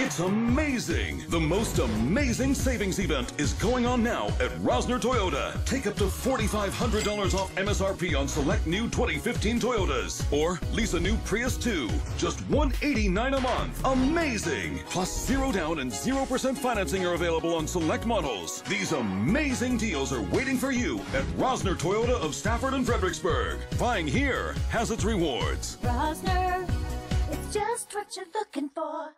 It's amazing! The most amazing savings event is going on now at Rosner Toyota. Take up to $4,500 off MSRP on select new 2015 Toyotas. Or lease a new Prius 2. Just $189 a month. Amazing! Plus zero down and 0% financing are available on select models. These amazing deals are waiting for you at Rosner Toyota of Stafford and Fredericksburg. Buying here has its rewards. Rosner, it's just what you're looking for.